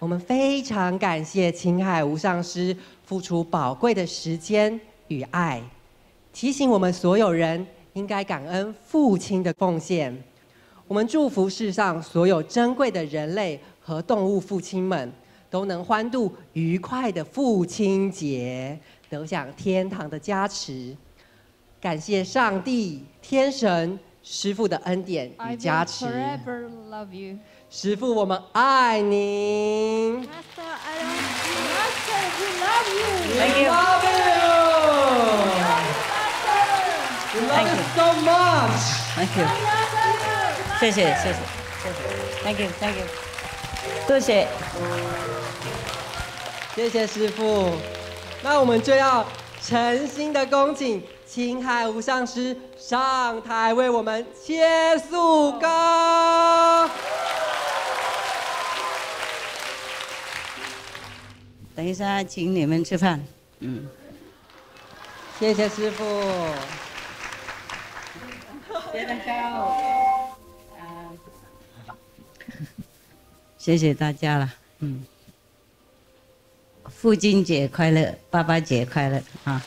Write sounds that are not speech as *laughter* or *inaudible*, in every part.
我们非常感谢青海无上师付出宝贵的时间与爱，提醒我们所有人应该感恩父亲的奉献。我们祝福世上所有珍贵的人类和动物父亲们，都能欢度愉快的父亲节，得享天堂的加持。感谢上帝、天神、师父的恩典与加持 i never love you。师父，我们爱您。Master, I love you. Master, we love you. Thank you. Love you. We love you so much. Thank you，谢谢谢谢谢谢，Thank you Thank you，多谢。谢谢师父。那我们就要诚心的恭请青海无上师上台为我们切素糕。等一下，请你们吃饭。嗯，谢谢师父。切蛋糕。谢谢大家了。嗯，父亲节快乐，爸爸节快乐啊！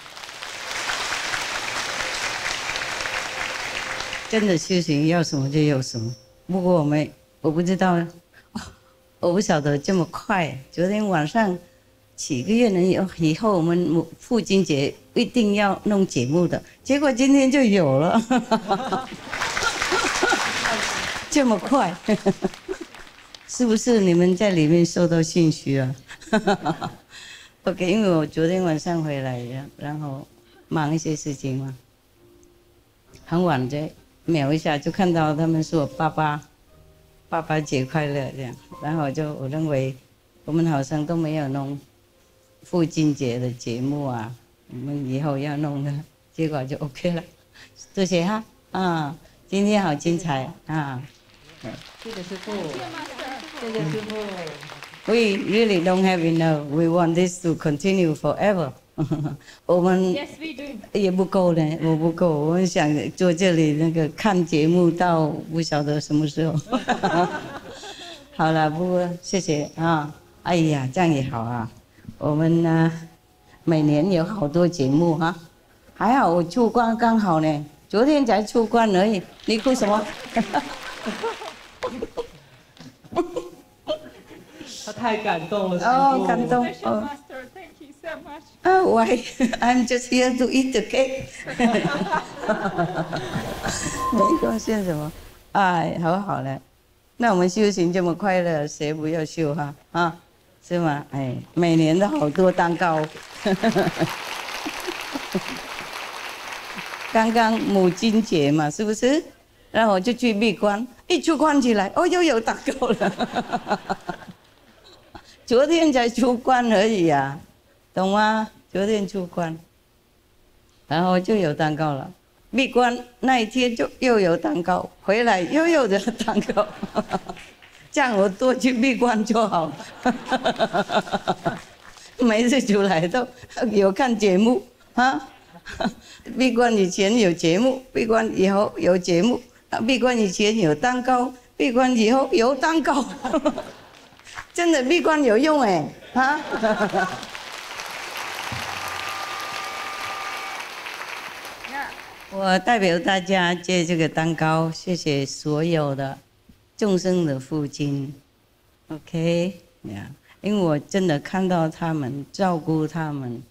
真的修行要什么就有什么。不过我们我不知道，我不晓得这么快。昨天晚上几个月了以后，以后我们母父亲节一定要弄节目的，结果今天就有了，*laughs* 这么快，*laughs* 是不是你们在里面收到信息了？OK，因为我昨天晚上回来，然然后忙一些事情嘛，很晚的瞄一下就看到他们说爸爸爸爸节快乐这样，然后就我认为我们好像都没有弄父亲节的节目啊，我们以后要弄的，结果就 OK 了，多谢哈啊，今天好精彩啊谢谢师傅。谢谢师傅。！We really don't have enough. We want this to continue forever. *laughs* 我们.也不够呢，我不够，我们想坐这里那个看节目到不晓得什么时候。*laughs* 好了，不过谢谢啊，哎呀，这样也好啊。我们呢，每年有好多节目哈、还好我出关刚好呢，昨天才出关而已。你哭什么？*laughs* 他太感动了。哦，感动 Special 哦。master, thank you so much. Oh, *laughs* why? I'm just here to eat the cake. *laughs* 没贡献什么？哎，好好了。那我们修行这么快乐，谁不要修哈？啊，是吗？哎，每年都好多蛋糕。*laughs* 刚刚母亲节嘛，是不是？然后我就去闭关，一出关起来，哦，又有蛋糕了。*laughs* 昨天才出关而已呀、懂吗？昨天出关，然后就有蛋糕了。闭关那一天就又有蛋糕，回来又有的蛋糕，这样我多去闭关就好。*laughs* 每次出来都有看节目啊，*laughs* 闭关以前有节目，闭关以后有节目，啊闭关以前有蛋糕，闭关以后有蛋糕。*laughs* 真的闭关有用哎，啊！我代表大家借这个蛋糕，谢谢所有的众生的父亲，OK 呀、因为我真的看到他们照顾他们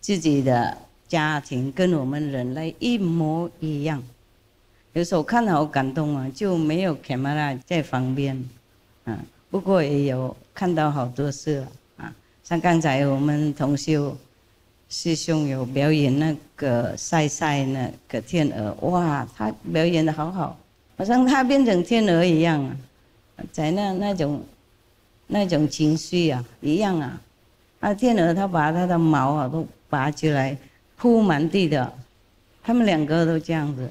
自己的家庭，跟我们人类一模一样。有时候看好感动啊，就没有 camera 在旁边，啊，不过也有看到好多事啊，像刚才我们同修师兄有表演那个赛赛那个天鹅，哇，他表演的好好，好像他变成天鹅一样啊，在那那种那种情绪啊一样啊，啊天鹅他把他的毛啊都拔起来铺满地的，他们两个都这样子。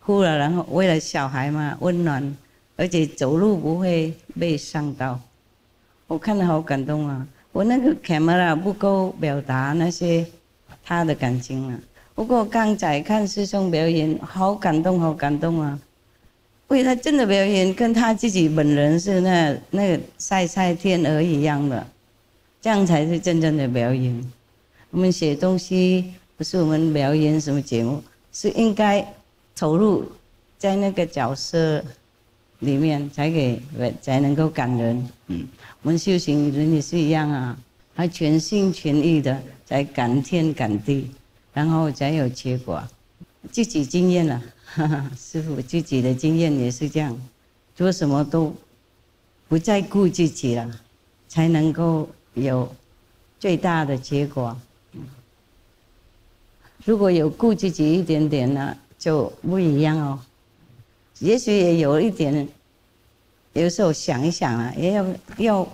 哭了，然后为了小孩嘛，温暖，而且走路不会被伤到。我看了好感动啊！我那个 camera 不够表达那些他的感情啊。不过刚才看师兄表演，好感动，好感动啊！为他真的表演，跟他自己本人是那那个赛赛天鹅一样的，这样才是真正的表演。我们写东西不是我们表演什么节目，是应该投入在那个角色里面，才给才能够感人。嗯，我们修行人也是一样啊，他全心全意的在感天感地，然后才有结果。自己经验了，哈 *laughs* 哈师傅自己的经验也是这样，做什么都不再顾自己了，才能够有最大的结果。如果有顾自己一点点呢，就不一样哦。也许也有一点，有时候想一想啊，也要要，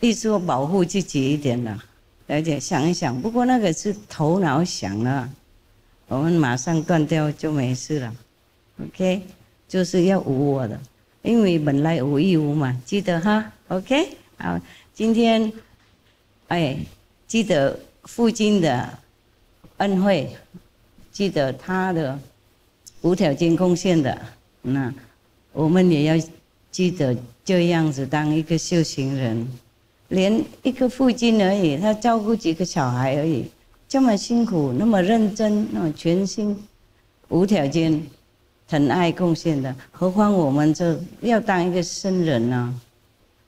意思说保护自己一点的，而且想一想。不过那个是头脑想了，我们马上断掉就没事了。OK，就是要无我的，因为本来无一无嘛，记得哈。OK，好，今天，哎，记得附近的。恩惠，记得他的无条件贡献的，那我们也要记得这样子当一个修行人，连一个父亲而已，他照顾几个小孩而已，这么辛苦，那么认真，那么全心无条件疼爱贡献的，何况我们这要当一个圣人呢？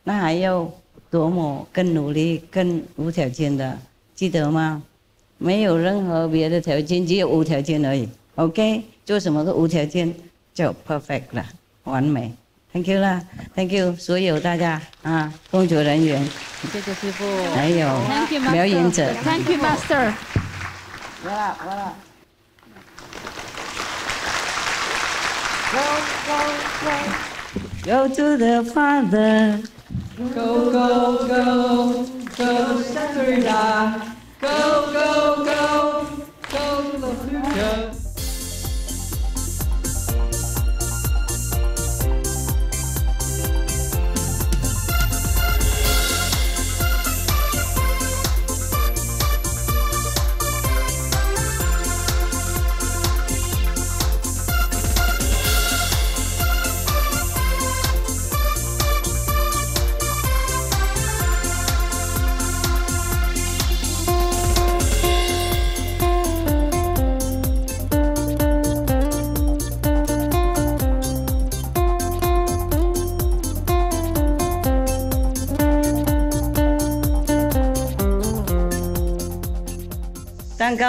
那还要多么更努力、更无条件的，记得吗？没有任何别的条件，只有无条件而已。OK，做什么都无条件，就 perfect 了，完美。Thank you 啦，Thank you 所有大家啊，工作人员，谢谢师傅，还有表演者，Thank you Master。完了完了。Go go go，Go to the Father。Go go go go Saturday。Go, go, go, go to the future.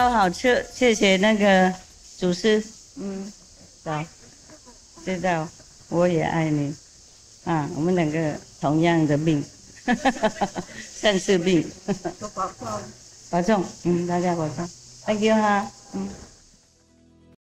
蛋糕好吃，谢谢那个主师。嗯，好，知道，我也爱你。啊，我们两个同样的命，*laughs* 善事病。保重，保重。嗯，大家保重。Thank you 哈，嗯。